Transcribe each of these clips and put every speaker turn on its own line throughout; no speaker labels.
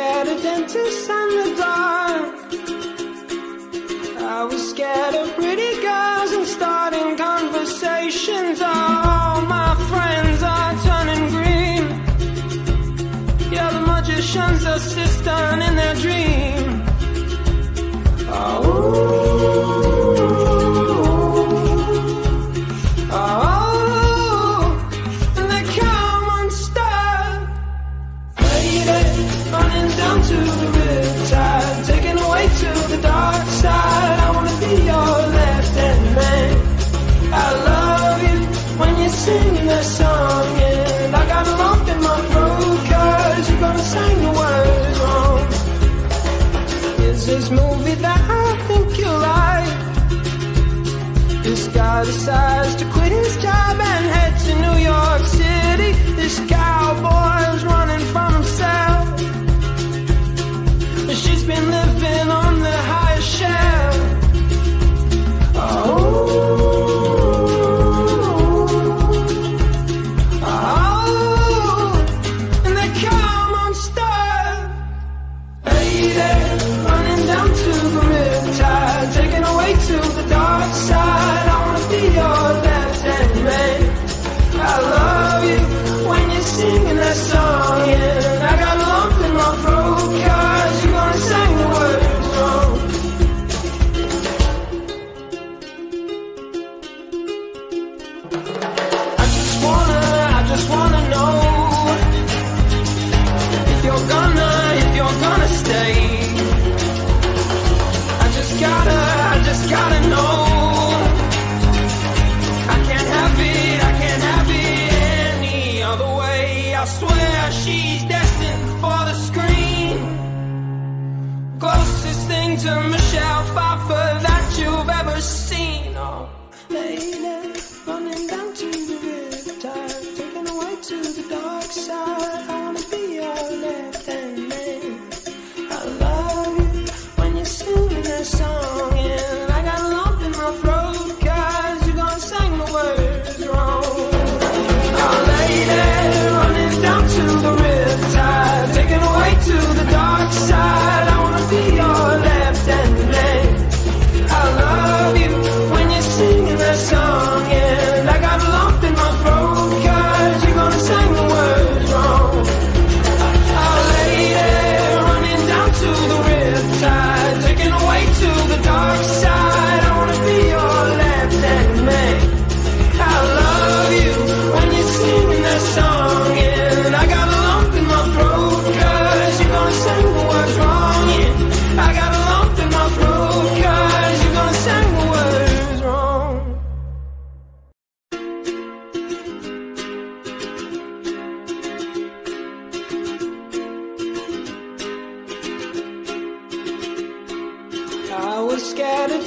get a dentist and the doctor. that you've ever seen. Oh, running down to the to the dark side. I wanna be your left hand man. I love you when you sing that song.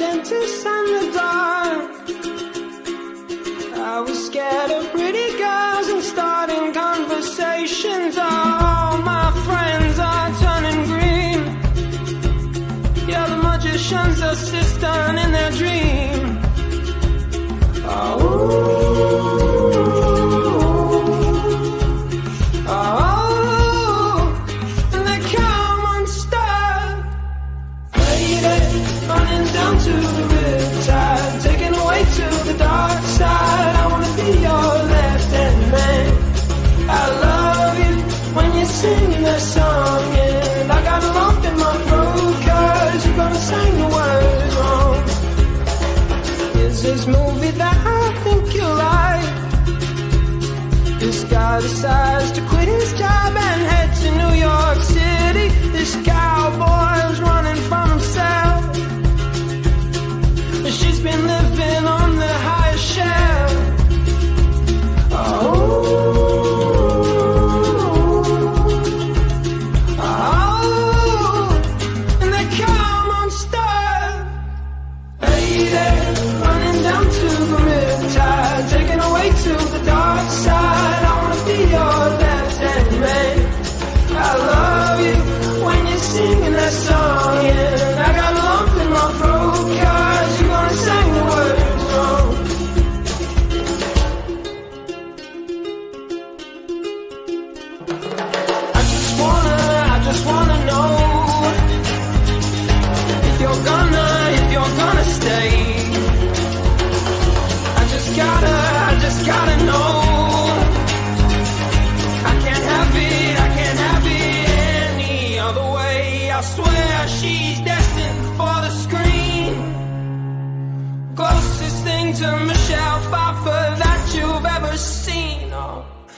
dentist and the dark. I was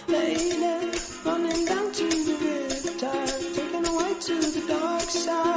Lady, running down to the riptide, taken away to the dark side.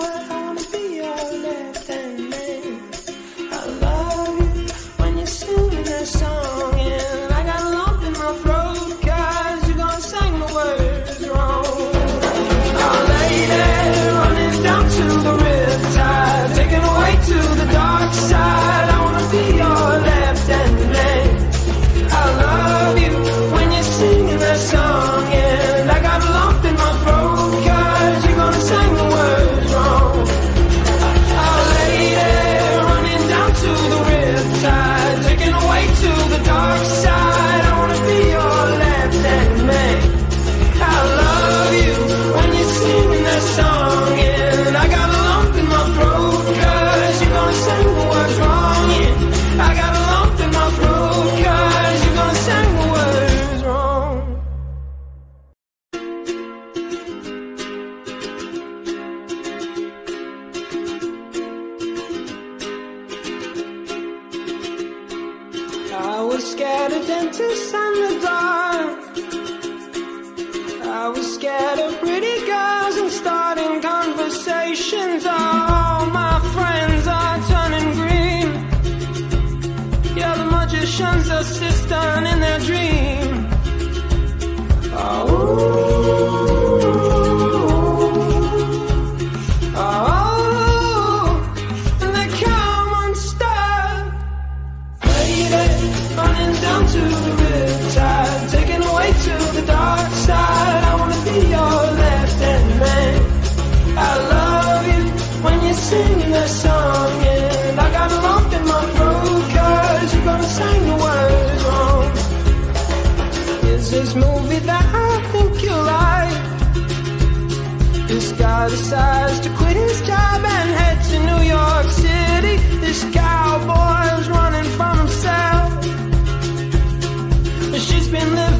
was scared of dentists and the dark. I was scared of pretty in the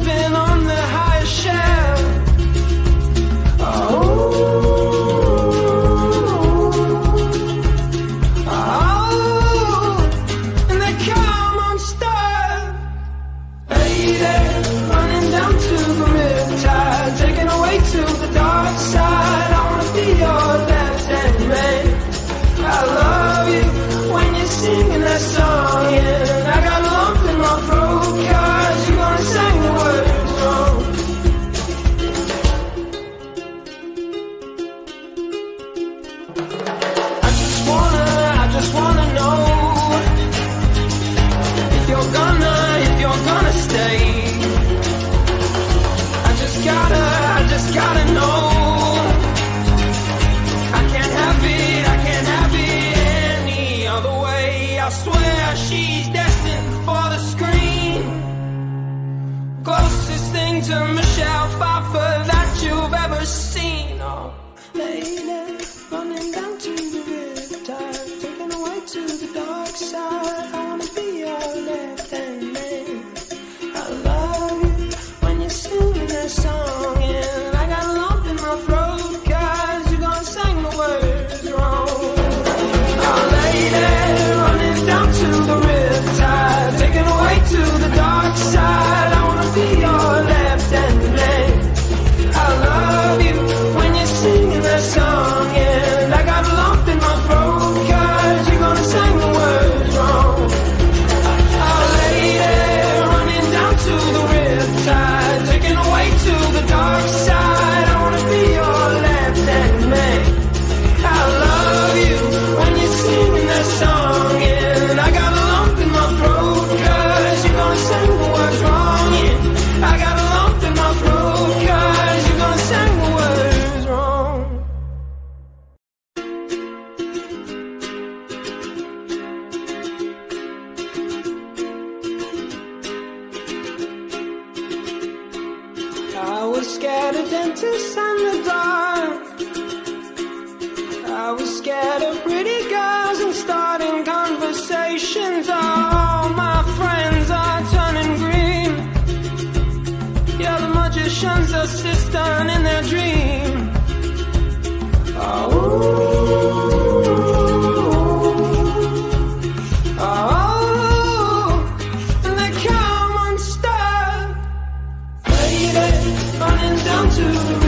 scared of dentists and the dark. I was scared of down to the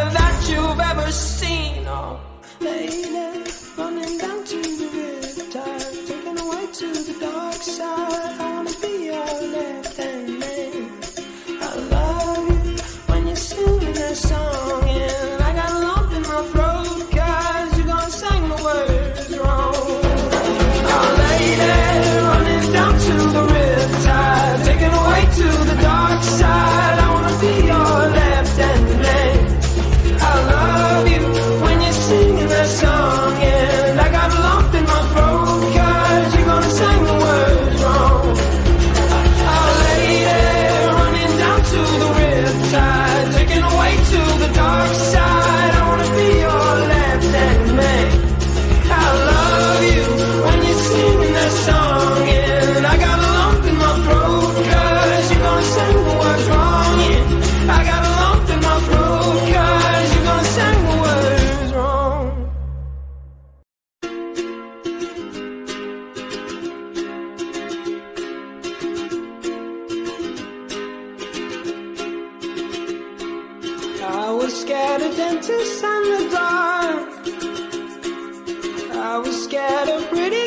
sorry was scared of dentists and the dark. I was scared of pretty.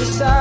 I'm sorry.